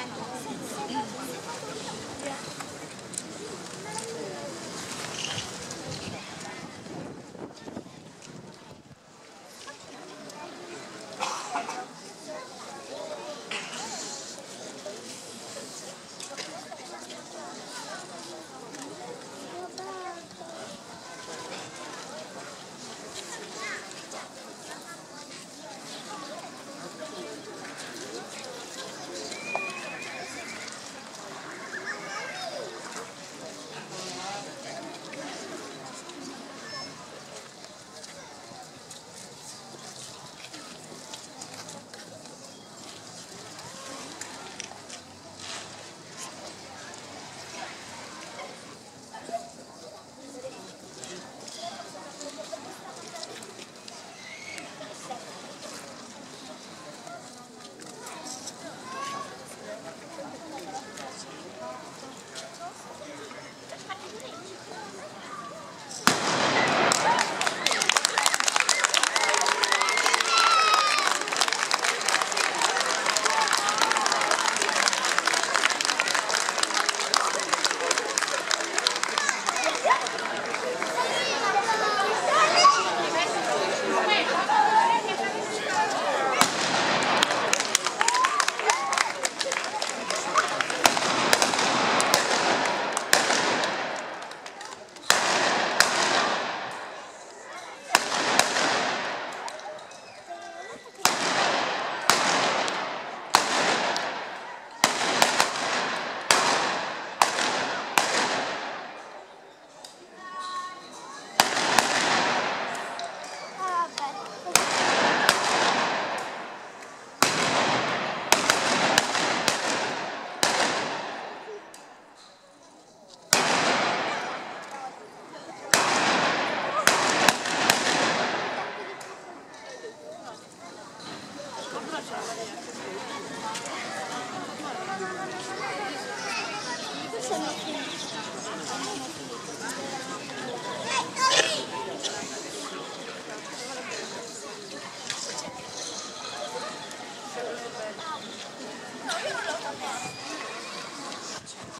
在。Tao biết.